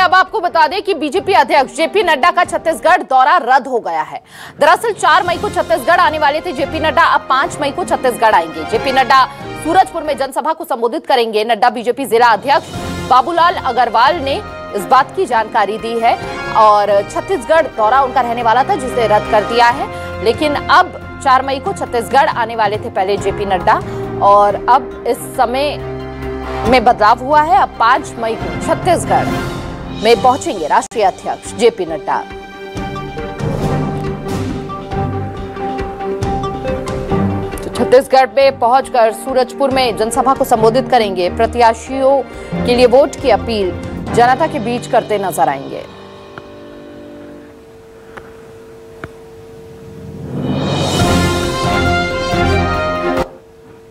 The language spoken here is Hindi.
अब आपको बता दें कि बीजेपी अध्यक्ष जेपी नड्डा का छत्तीसगढ़ दौरा रद्द हो गया है। दरअसल 4 मई को छत्तीसगढ़ आने वाले थे जेपी नड्डा। अब 5 मई को छत्तीसगढ़ आएँगे। जेपी नड्डा सूरजपुर में जनसभा को संबोधित करेंगे। नड्डा बीजेपी जिला अध्यक्ष बाबूलाल अग्रवाल ने इस बात की जानकारी दी है और छत्तीसगढ़ दौरा उनका रहने वाला था, जिसे रद्द कर दिया है। लेकिन अब चार मई को छत्तीसगढ़ आने वाले थे पहले जेपी नड्डा और अब इस समय में बदलाव हुआ है। अब पाँच मई को छत्तीसगढ़। में पहुँचेंगे राष्ट्रीय अध्यक्ष जेपी नड्डा। तो छत्तीसगढ़ में पहुंचकर सूरजपुर में जनसभा को संबोधित करेंगे। प्रत्याशियों के लिए वोट की अपील, जनता के बीच करते नज़र आएँगे।